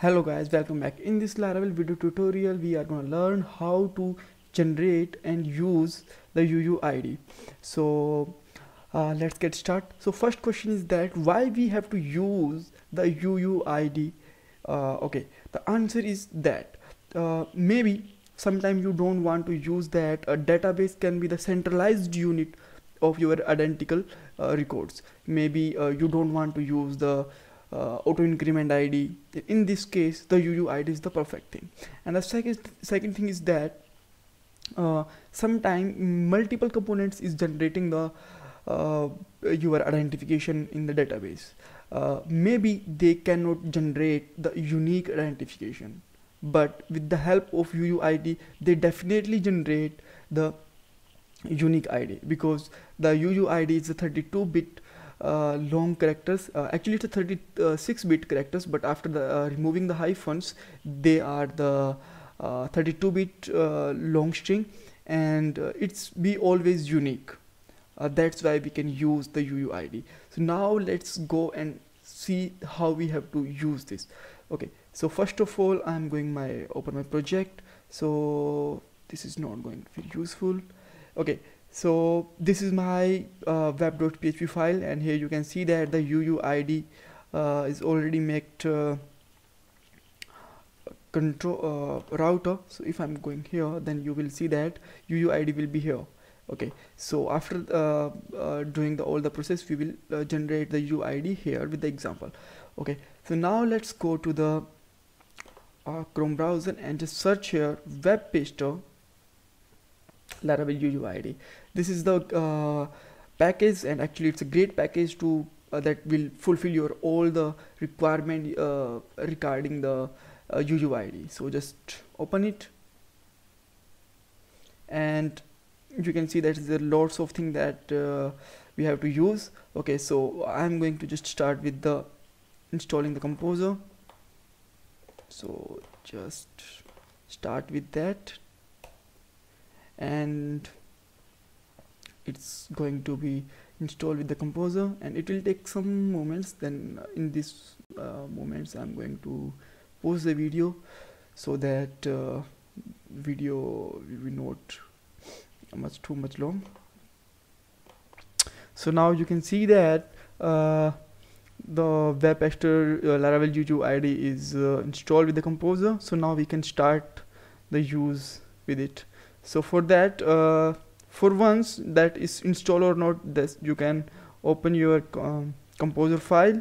hello guys welcome back. In this laravel video tutorial we are going to learn how to generate and use the uuid so uh, let's get started so first question is that why we have to use the uuid uh, okay the answer is that uh, maybe sometimes you don't want to use that a database can be the centralized unit of your identical uh, records. Maybe uh, you don't want to use the uh, auto increment id in this case the uuid is the perfect thing. And the second second thing is that uh, sometimes multiple components is generating the uh, your identification in the database. Uh, maybe they cannot generate the unique identification but with the help of uuid they definitely generate the unique id because the uuid is a 32 bit long characters. Uh, actually it's a 36 bit characters but after the uh, removing the hyphens they are the uh, 32 bit uh, long string and uh, it's be always unique. That's why we can use the uuid so now let's go and see how we have to use this. Okay so first of all i'm going my open my project. So this is not going to be useful. Okay so this is my uh, web.php file and here you can see that the uuid uh, is already made uh, control uh, router. So if i'm going here then you will see that uuid will be here. Okay. So after uh, uh, doing the all the process we will generate the uuid here with the example. Okay. So now let's go to the chrome browser and just search here webpatser laravel uuid this is the uh, package and actually it's a great package to uh, that will fulfill your all the requirement uh, regarding the uuid uh, so just open it. And you can see that there are lots of things that uh, we have to use. Okay so i'm going to just start with the installing the composer. So just start with that and it's going to be installed with the composer and it will take some moments. Then in these uh, moments I'm going to pause the video so that uh, video will not much too much long. So now you can see that uh, the webpatser uh, laravel uuid is uh, installed with the composer. So now we can start the use with it so for that uh, for once that is installed or not this you can open your um, composer file.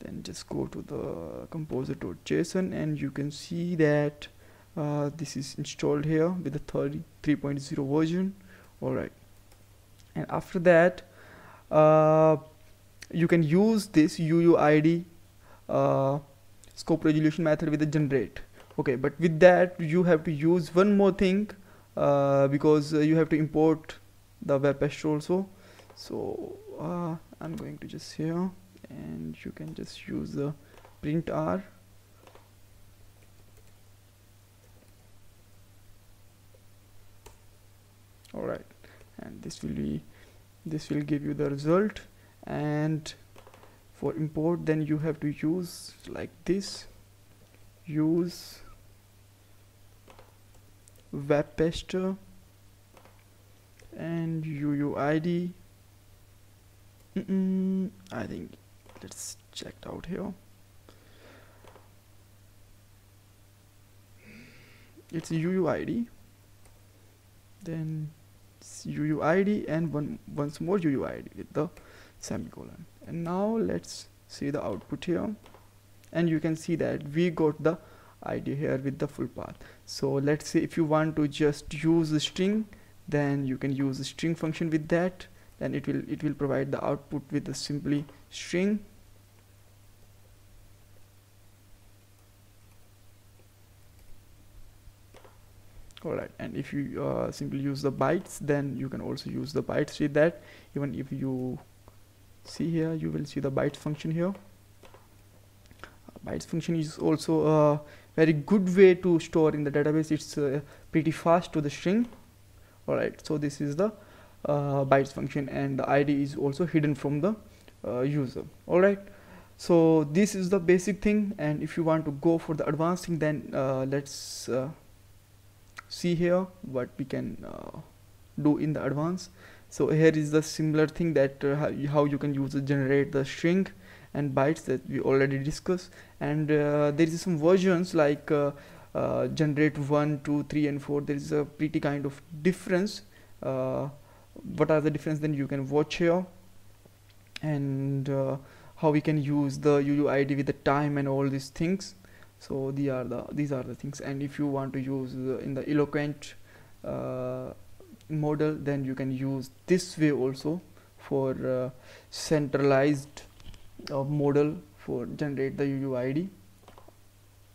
Then just go to the composer.json and you can see that uh, this is installed here with the 33.0 version. Alright. And after that uh, you can use this uuid uh, scope resolution method with the generate. Okay but with that you have to use one more thing because uh, you have to import the webpatser also. So uh, I'm going to just here and you can just use the print r. Alright and this will be this will give you the result. And for import then you have to use like this. Use webpatser and uuid mm -mm, I think let's check out here. It's uuid then uuid and one once more uuid with the semicolon. And now let's see the output here. And you can see that we got the id here with the full path. So let's say if you want to just use the string then you can use the string function with that. Then it will it will provide the output with a simply string. Alright and if you uh, simply use the bytes then you can also use the bytes with that. Even if you see here you will see the bytes function here bytes function is also a very good way to store in the database it's uh, pretty fast to the string. Alright so this is the uh, bytes function and the id is also hidden from the uh, user. Alright so this is the basic thing and if you want to go for the advanced thing then uh, let's uh, see here what we can uh, do in the advance so here is the similar thing that uh, how you can use to generate the string and bytes that we already discussed. And uh, there is some versions like uh, uh, generate 1 2 3 and 4 there is a pretty kind of difference uh, what are the difference then you can watch here. And uh, how we can use the UUID with the time and all these things. So these are the these are the things. And if you want to use in the eloquent uh, model then you can use this way also for centralized uh, model for generate the UUID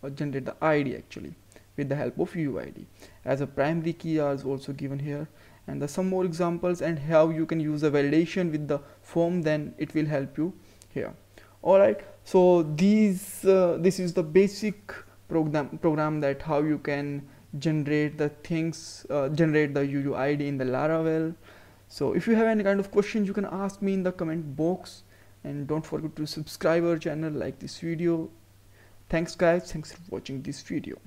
or generate the ID actually with the help of UUID as a primary key is also given here. And some more examples and how you can use a validation with the form then it will help you here. Alright so these uh, this is the basic program program that how you can generate the things uh, generate the UUID in the Laravel. So if you have any kind of questions you can ask me in the comment box and don't forget to subscribe our channel like this video. Thanks guys. Thanks for watching this video